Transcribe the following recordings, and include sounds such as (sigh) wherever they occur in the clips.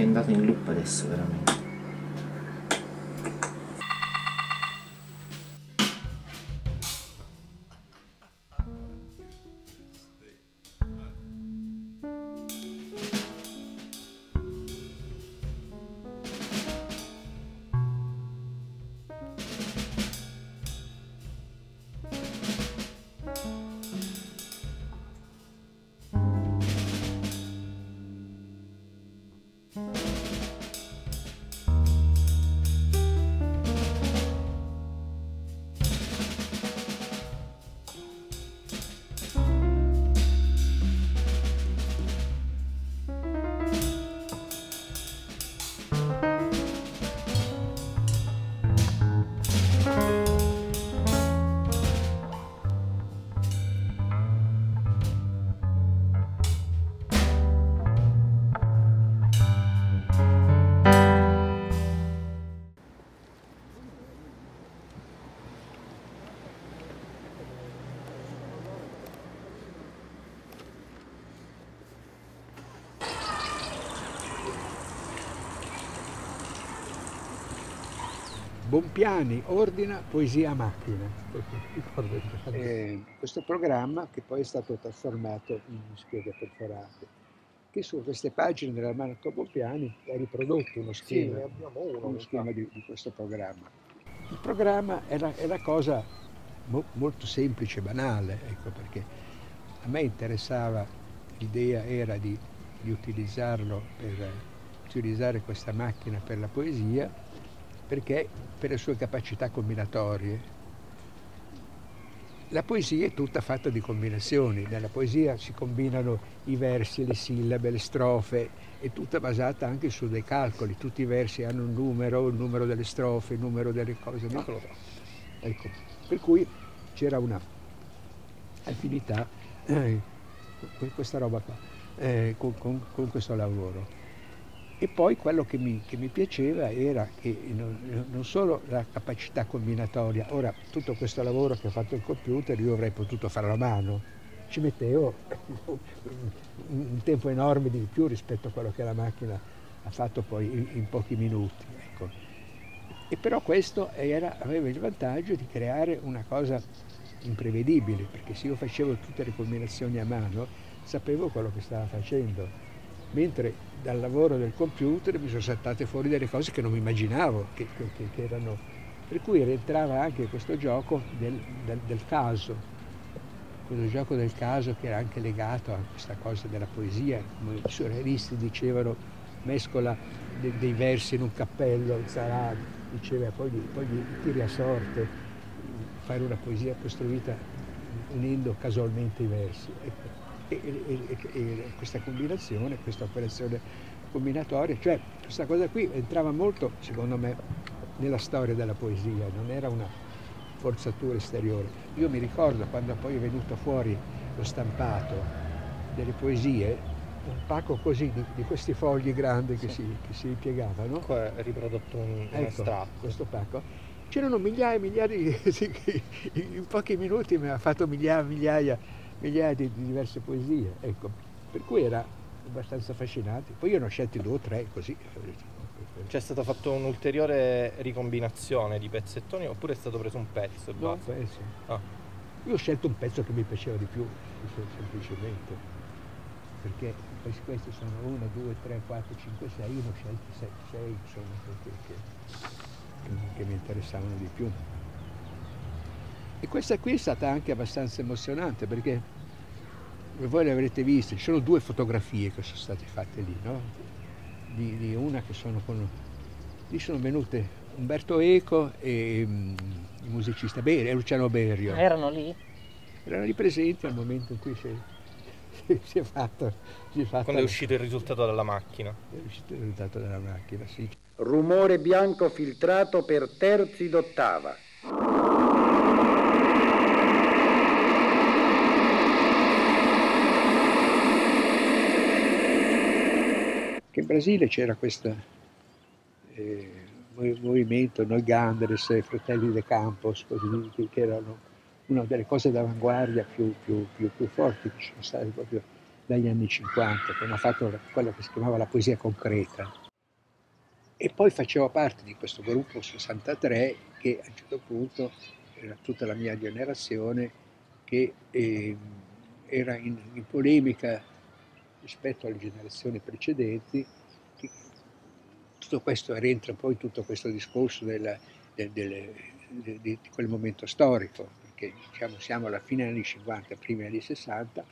sei andato in loop adesso veramente. Bompiani ordina poesia a macchina. Eh, questo programma che poi è stato trasformato in schede perforate, che su queste pagine dell'almanacco Bompiani è riprodotto uno schema, sì, uno, uno schema di, di, questo programma. Il programma è la, è la cosa mo, molto semplice, banale, ecco, perché a me interessava, l'idea era di, di utilizzarlo per utilizzare questa macchina per la poesia perché per le sue capacità combinatorie. La poesia è tutta fatta di combinazioni, nella poesia si combinano i versi, le sillabe, le strofe, è tutta basata anche su dei calcoli, tutti i versi hanno un numero, il numero delle strofe, il numero delle cose. No? Ecco, per cui c'era una affinità eh, con questa roba qua, eh, con, con, con questo lavoro. E poi quello che mi, che mi piaceva era che non, non, solo la capacità combinatoria, ora tutto questo lavoro che ha fatto il computer io avrei potuto farlo a mano, ci mettevo un tempo enorme di più rispetto a quello che la macchina ha fatto poi in, in pochi minuti. Ecco. E però questo era, aveva il vantaggio di creare una cosa imprevedibile, perché se io facevo tutte le combinazioni a mano sapevo quello che stava facendo mentre dal lavoro del computer mi sono saltate fuori delle cose che non mi immaginavo, che, che, che erano... per cui rientrava anche questo gioco del, del, del, caso, questo gioco del caso che era anche legato a questa cosa della poesia, come i surrealisti dicevano, mescola de, dei versi in un cappello, sarà, diceva, poi, poi tiri a sorte, fare una poesia costruita unendo casualmente i versi. E, e, e questa combinazione, questa operazione combinatoria, cioè questa cosa qui entrava molto, secondo me, nella storia della poesia, non era una forzatura esteriore. Io mi ricordo quando poi è venuto fuori lo stampato delle poesie, un pacco così di, di questi fogli grandi che, si, che si piegavano. Qua è riprodotto un, ecco, estratto. questo pacco. C'erano migliaia e migliaia di... (laughs) in pochi minuti mi ha fatto migliaia e migliaia migliaia di, di diverse poesie, ecco, per cui era abbastanza affascinante. Poi io ne ho scelti due o tre così. C'è stata fatta un'ulteriore ricombinazione di pezzettoni oppure è stato preso un pezzo? No, pezzo. Ah. Io ho scelto un pezzo che mi piaceva di più, semplicemente, perché questi sono 1, 2, 3, 4, 5, 6, io ne ho scelti 6, insomma, che, che, che mi interessavano di più. E questa qui è stata anche abbastanza emozionante perché voi le avrete viste, ci sono due fotografie che sono state fatte lì, no? Di, di una che sono con... Lì sono venute Umberto Eco e um, il musicista Berio, Luciano Berio. Erano lì? Erano lì presenti al momento in cui si, (laughs) si, si, è, fatto, si è fatto... Quando è uscito il risultato dalla macchina? È uscito il risultato dalla macchina, sì. Rumore bianco filtrato per terzi d'ottava. In Brasile c'era questo eh, movimento, noi Ganderes, i fratelli De Campos, così, che erano una delle cose d'avanguardia più, più, più, più forti che ci sono state proprio dagli anni 50, che hanno fatto quella che si chiamava la poesia concreta. E poi facevo parte di questo gruppo 63 che a un certo punto era tutta la mia generazione che eh, era in, in, polemica rispetto alle generazioni precedenti. Tutto questo rientra poi tutto questo discorso della, del, del, de, di quel momento storico, perché diciamo, siamo alla fine degli anni 50, primi anni 60,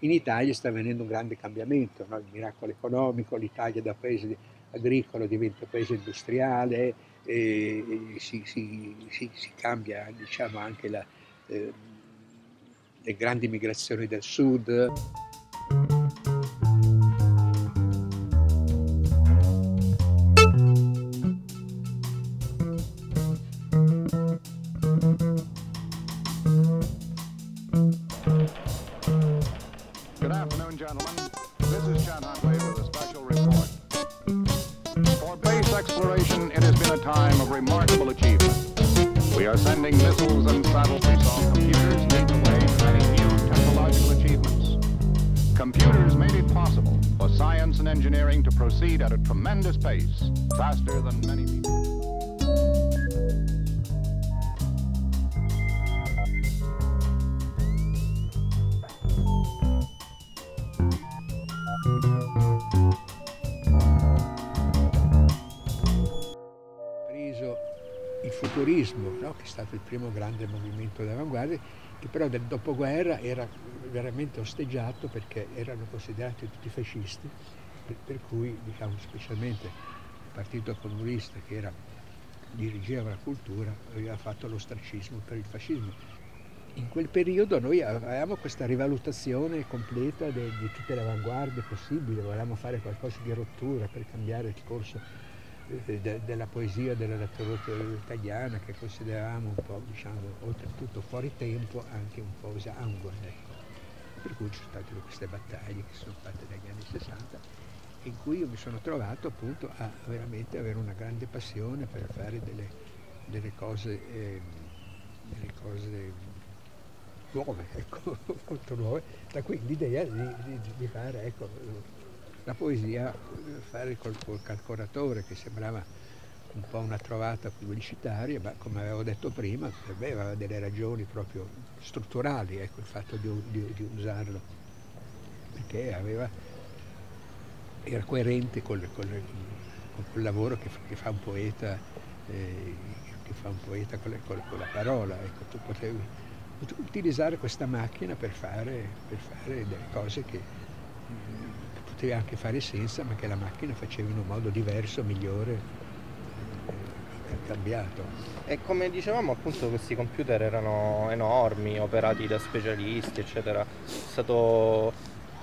in Italia sta avvenendo un grande cambiamento, no? il miracolo economico, l'Italia da paese agricolo diventa paese industriale, e si, si, si, si, cambia diciamo, anche la, eh, le grandi migrazioni del sud. Thank you. Stato il primo grande movimento d'avanguardia, che però del dopoguerra era veramente osteggiato perché erano considerati tutti fascisti, per, per cui diciamo, specialmente il Partito Comunista che era, dirigeva la cultura aveva fatto l'ostracismo per il fascismo. In quel periodo noi avevamo questa rivalutazione completa de, di tutte le avanguardie possibili, volevamo fare qualcosa di rottura per cambiare il corso eh, de, della poesia della letteratura italiana che consideravamo un po', diciamo, oltretutto fuori tempo, anche un po' esangua. Ecco. Per cui ci sono state queste battaglie che sono fatte dagli anni 60 in cui io mi sono trovato appunto a veramente avere una grande passione per fare delle, delle cose, eh, delle cose nuove, (laughs) ecco, molto nuove, da qui l'idea di, di, di fare ecco, la poesia fare col, col calcolatore che sembrava un po' una trovata pubblicitaria, ma come avevo detto prima, per me aveva delle ragioni proprio strutturali, ecco, il fatto di, di, di usarlo, perché aveva, era coerente con, con, con quel lavoro che, che, fa un poeta, eh, che fa un poeta con, le, con, la parola, ecco, tu potevi utilizzare questa macchina per fare, per fare delle cose che potevi anche fare senza, ma che la macchina faceva in un modo diverso, migliore, eh, cambiato. E come dicevamo appunto questi computer erano enormi, operati da specialisti, eccetera. È stato,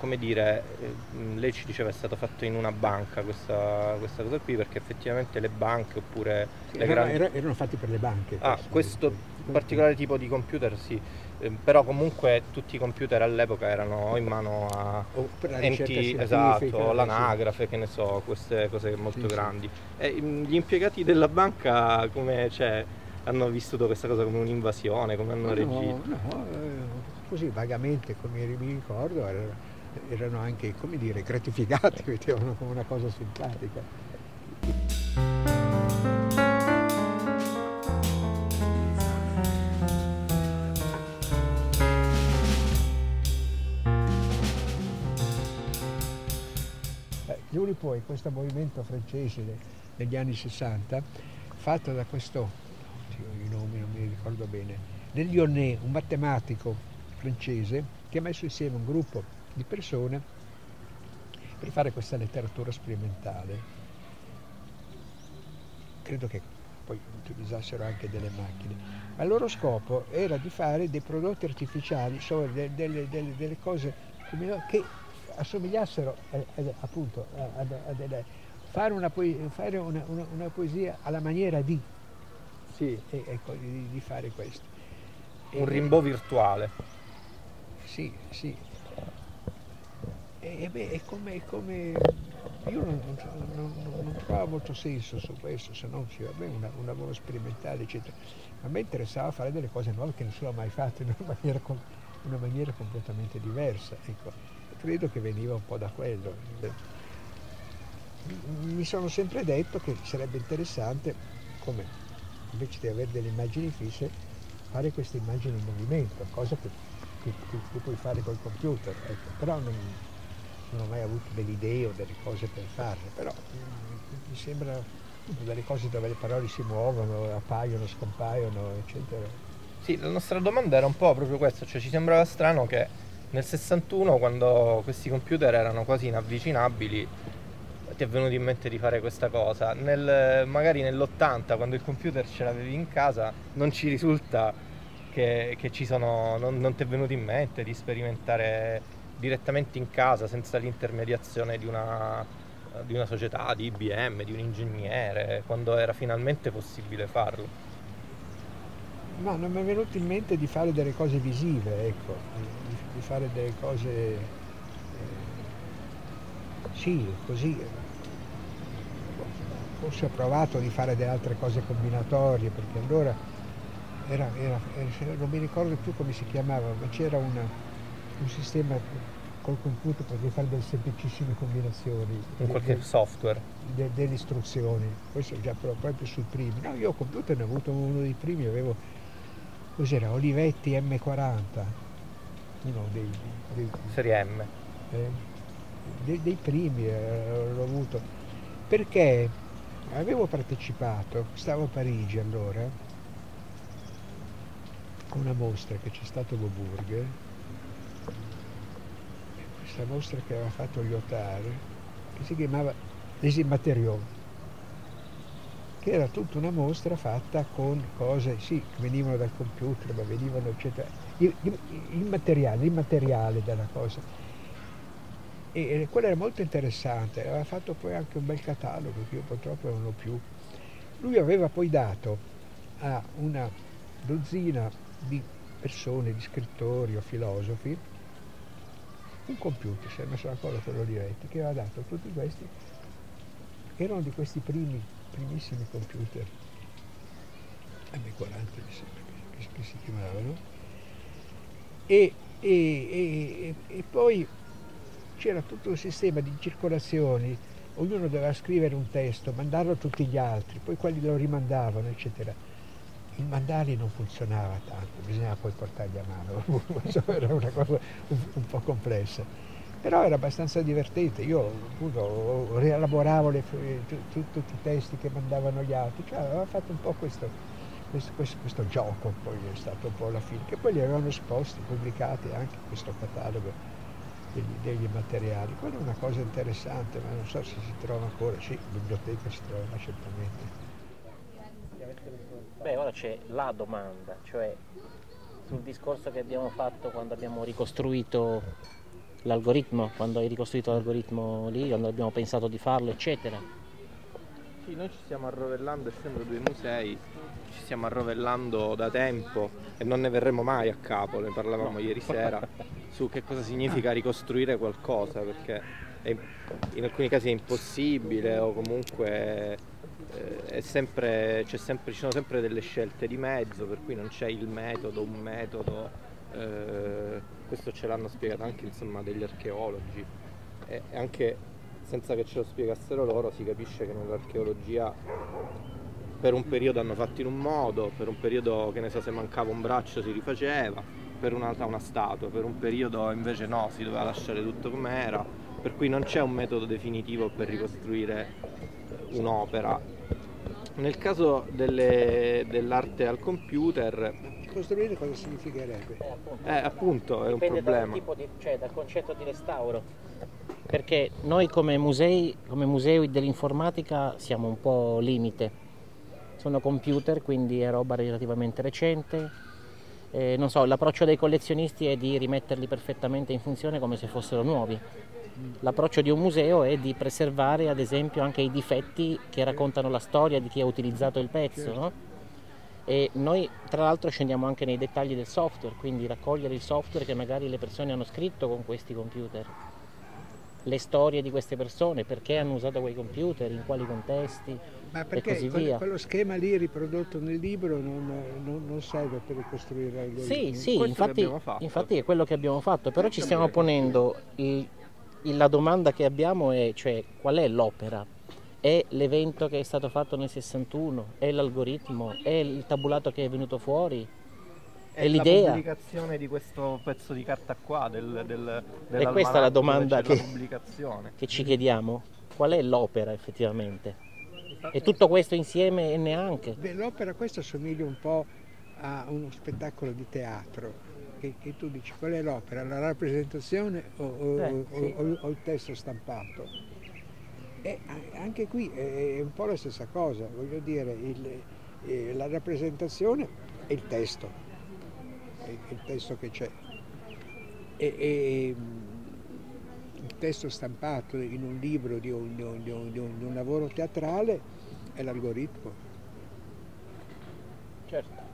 come dire, eh, lei ci diceva è stato fatto in una banca questa, questa cosa qui, perché effettivamente le banche oppure sì, le erano, grandi... erano fatti per le banche. Ah, questo particolare tipo di computer sì Ehm, però comunque tutti i computer all'epoca erano in mano a o per la enti, esatto, l'anagrafe, che ne so, queste cose molto sì, grandi. Sì. E mm, gli impiegati della banca come cioè, hanno vissuto questa cosa come un'invasione, come hanno no, reagito? No, eh, così vagamente come mi ricordo erano, erano anche, come dire, gratificati, (laughs) vedevano come una cosa simpatica. Giuri poi questo movimento francese degli anni 60, fatto da questo, i nomi non mi ricordo bene, del Lyonnais, un matematico francese, che ha messo insieme un gruppo di persone per fare questa letteratura sperimentale. Credo che poi utilizzassero anche delle macchine, ma il loro scopo era di fare dei prodotti artificiali, insomma delle, delle, delle, cose che assomigliassero eh, eh, appunto a, a, delle, fare, una, fare una, una, una, poesia alla maniera di, sì. e, ecco, di, di, fare questo. Un rimbo virtuale. Sì, sì. E, beh, è come, è come io non, non, non, non, trovavo molto senso su questo, se non sì, vabbè, una, un lavoro sperimentale, eccetera. A me interessava fare delle cose nuove che nessuno ha mai fatto in una (laughs) maniera, una maniera completamente diversa. Ecco credo che veniva un po' da quello. mi sono sempre detto che sarebbe interessante, come invece di avere delle immagini fisse, fare queste immagini in movimento, cosa che, che, che, che puoi fare col computer. Ecco. Però non, non, ho mai avuto delle idee o delle cose per farle, però mi sembra delle cose dove le parole si muovono, appaiono, scompaiono, eccetera. Sì, la nostra domanda era un po' proprio questo, cioè ci sembrava strano che nel 61, quando questi computer erano quasi inavvicinabili, ti è venuto in mente di fare questa cosa. Nel, magari nell'80, quando il computer ce l'avevi in casa, non ci risulta che, che ci sono, non, non ti è venuto in mente di sperimentare direttamente in casa, senza l'intermediazione di una, di una società, di IBM, di un ingegnere, quando era finalmente possibile farlo. Ma non mi è venuto in mente di fare delle cose visive, ecco, di, di fare delle cose, eh, sì, così. Forse ho provato di fare delle altre cose combinatorie, perché allora era, era, non mi ricordo più come si chiamava, ma c'era una, un sistema col computer potevi fare delle semplicissime combinazioni. In qualche de, software? De, delle istruzioni, questo già proprio sui primi. No, io computer ne ho avuto uno dei primi, avevo, cos'era, Olivetti M40, uno dei... dei Serie M. Eh, dei, dei, primi eh, l'ho avuto, perché avevo partecipato, stavo a Parigi allora, a una mostra che c'è stato a Boburg, questa mostra che aveva fatto Lyotard, che si chiamava Les Immatériaux, che era tutta una mostra fatta con cose, sì, che venivano dal computer, ma venivano, eccetera, il, il della cosa. E quello era molto interessante, aveva fatto poi anche un bel catalogo, che io purtroppo non ho più. Lui aveva poi dato a una dozzina di persone, di scrittori o filosofi, un computer, si è messo d'accordo con l'Olivetti, che aveva dato tutti questi, erano di questi primi, primissimi computer, M40 mi sembra che, che si chiamavano, e, e, e, e poi c'era tutto un sistema di circolazioni, ognuno doveva scrivere un testo, mandarlo a tutti gli altri, poi quelli lo rimandavano, eccetera. Il mandali non funzionava tanto, bisognava poi portarli a mano, (laughs) era una cosa un, un, po' complessa. Però era abbastanza divertente, io appunto rielaboravo le, tu, tu, tutti i testi che mandavano gli altri, cioè aveva fatto un po' questo, questo, questo, questo, gioco, poi è stato un po' alla fine, che poi li avevano esposti, pubblicati anche questo catalogo degli, degli materiali. Quella è una cosa interessante, ma non so se si trova ancora, sì, in biblioteca si trova certamente. Beh, ora c'è la domanda, cioè sul discorso che abbiamo fatto quando abbiamo ricostruito l'algoritmo, quando hai ricostruito l'algoritmo lì, quando abbiamo pensato di farlo, eccetera. Sì, noi ci stiamo arrovellando, essendo due musei, ci stiamo arrovellando da tempo e non ne verremo mai a capo, ne parlavamo no. ieri sera, (laughs) su che cosa significa ricostruire qualcosa, perché è, in alcuni casi è impossibile o comunque eh, sempre, sempre, ci sono sempre delle scelte di mezzo, per cui non c'è il metodo, un metodo, eh, questo ce l'hanno spiegato anche insomma, degli archeologi. E anche senza che ce lo spiegassero loro si capisce che nell'archeologia per un periodo hanno fatto in un modo, per un periodo che ne so se mancava un braccio si rifaceva, per un'altra una statua, per un periodo invece no, si doveva lasciare tutto com'era, per cui non c'è un metodo definitivo per ricostruire un'opera nel caso delle, dell'arte al computer... Costruire cosa significherebbe? Eh, appunto, è un problema. Dal, di, cioè, dal concetto di restauro. Perché noi come musei, come musei dell'informatica siamo un po' limite. Sono computer, quindi è roba relativamente recente. Eh, non so, l'approccio dei collezionisti è di rimetterli perfettamente in funzione come se fossero nuovi L'approccio di un museo è di preservare ad esempio anche i difetti che raccontano la storia di chi ha utilizzato il pezzo. No? E noi tra l'altro scendiamo anche nei dettagli del software, quindi raccogliere il software che magari le persone hanno scritto con questi computer, le storie di queste persone, perché hanno usato quei computer, in quali contesti Ma perché e così via. quello schema lì riprodotto nel libro non, non, non serve per ricostruire Sì, sì, infatti, infatti, è quello che abbiamo fatto, però ci stiamo ponendo il la domanda che abbiamo è cioè, qual è l'opera? È l'evento che è stato fatto nel 61? È l'algoritmo? È il tabulato che è venuto fuori? È, l'idea? la pubblicazione di questo pezzo di carta qua, del, del, È questa la domanda che, pubblicazione. che ci chiediamo? Qual è l'opera effettivamente? E tutto questo insieme e neanche? L'opera questa somiglia un po' a uno spettacolo di teatro. Che, che tu dici qual è l'opera? La rappresentazione o, o- Eh, sì. o- o il testo stampato? E anche qui è un po' la stessa cosa, voglio dire, il- eh, la rappresentazione è il testo, è il testo che c'è. E, e, il testo stampato in un libro di un, di un- di un- di un- di un lavoro teatrale è l'algoritmo. Certo.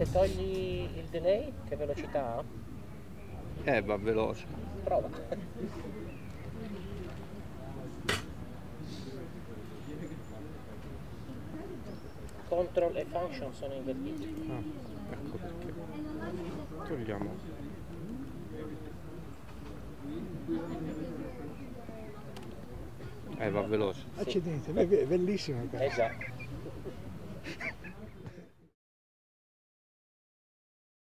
Se togli il delay, che velocità ha? Eh, va veloce. Prova. Control e function sono invertiti. Ah, ecco perché. Togliamo. Eh, va veloce. Accidenti, è be- bellissimo. Già.